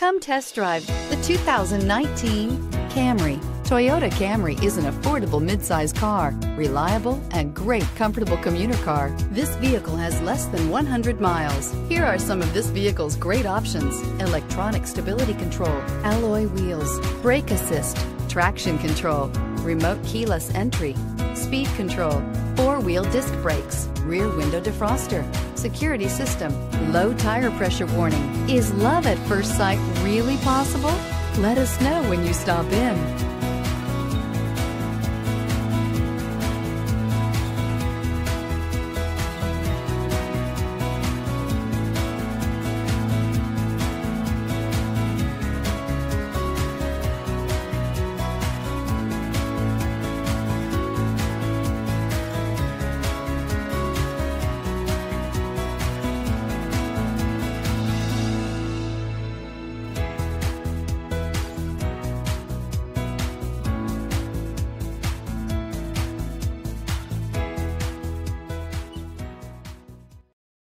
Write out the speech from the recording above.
Come test drive the 2019 Camry. Toyota Camry is an affordable midsize car, reliable and great comfortable commuter car. This vehicle has less than 100 miles. Here are some of this vehicle's great options. Electronic stability control, alloy wheels, brake assist, traction control, remote keyless entry, speed control, four-wheel disc brakes, rear window defroster, security system, low tire pressure warning. Is love at first sight really possible? Let us know when you stop in.